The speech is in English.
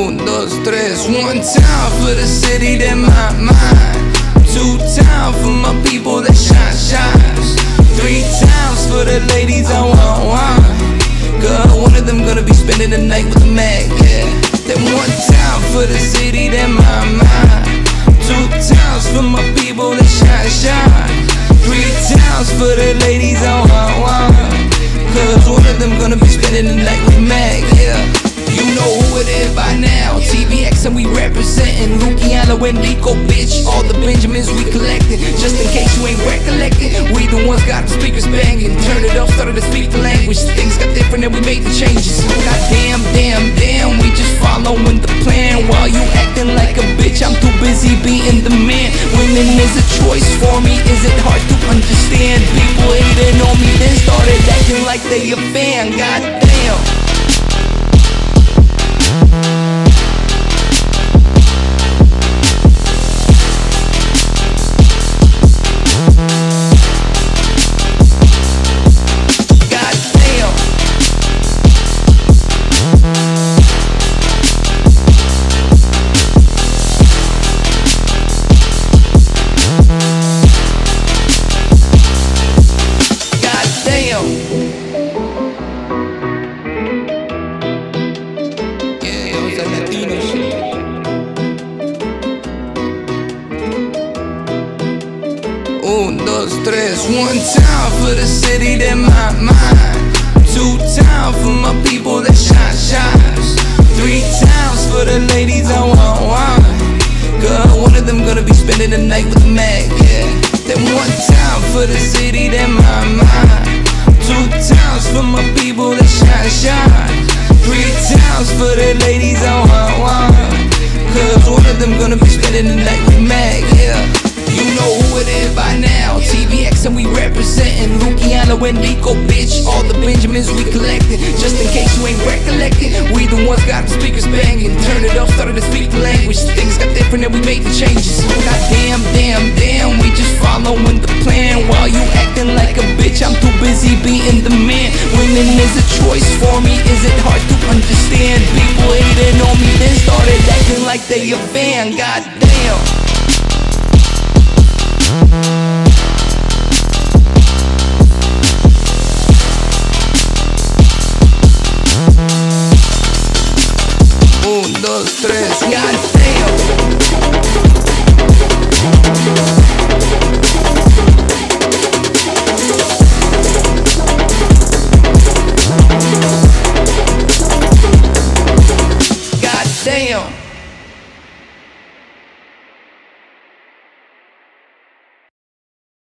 One time for the city that my mind. Two times for my people that shine shines. Three times for the ladies I want one. Girl, one of them gonna be spending the night with the Mac, yeah. Then one time for the city that my mind. Two times for my people that shine shine. Three times for the ladies I want one. Cause one of them gonna be spending the night with Mac, yeah. You know who it is by And Niko, bitch. All the Benjamins we collected. Just in case you ain't recollecting. We the ones got the speakers banging. Turn it up, started to speak the language. Things got different and we made the changes. God damn, damn, damn. We just following the plan. While you acting like a bitch, I'm too busy being the man. Winning is a choice for me. Is it hard to understand? People hating on me, then started acting like they a fan. God damn. Un, dos, tres, one time for the city that my mind. Two times for my people that shine shines. Three times for the ladies I want one. Girl, one of them gonna be spending the night with Mac, yeah. Then one time for the city that my mind. Two times for my people that shine shine. Three times for the ladies I want one. Cause one of them gonna be spending the night with Mac, yeah. Niko, bitch. All the Benjamins we collected. Just in case you ain't recollecting. We the ones got the speakers banging. Turn it up, started to speak the language. Things got different and we made the changes. God damn, damn, damn. We just following the plan. While you acting like a bitch, I'm too busy being the man. Winning is a choice for me. Is it hard to understand? People hating on me, then started acting like they a fan. God damn. Yes!